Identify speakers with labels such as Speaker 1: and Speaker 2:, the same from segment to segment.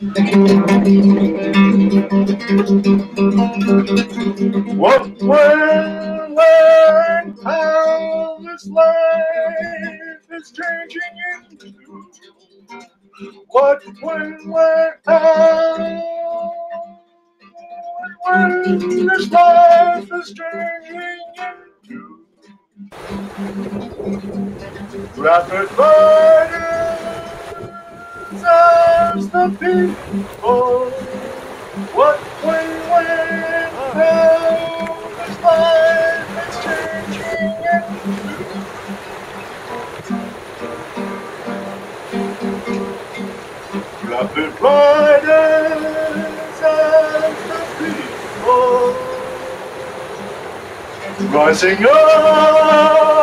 Speaker 1: What will learn how this life is changing into? What when learn how when this life is changing into? Rapid fighters people. What how this life is changing riders as the people rising up.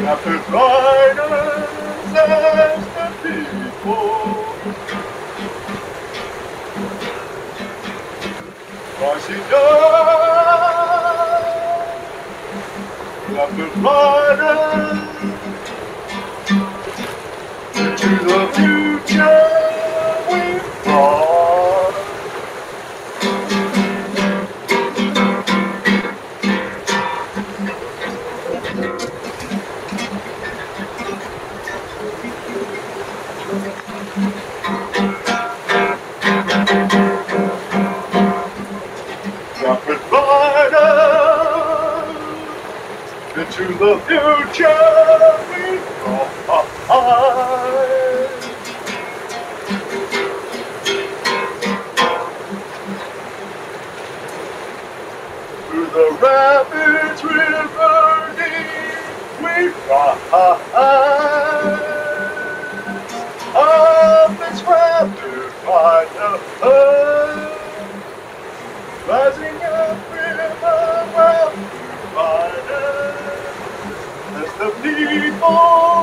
Speaker 1: Rapid riders as the people rising up. Rapid riders into the future we've brought. Rapid into the future we go. Through the rapids river we. Up rising up in the. the people.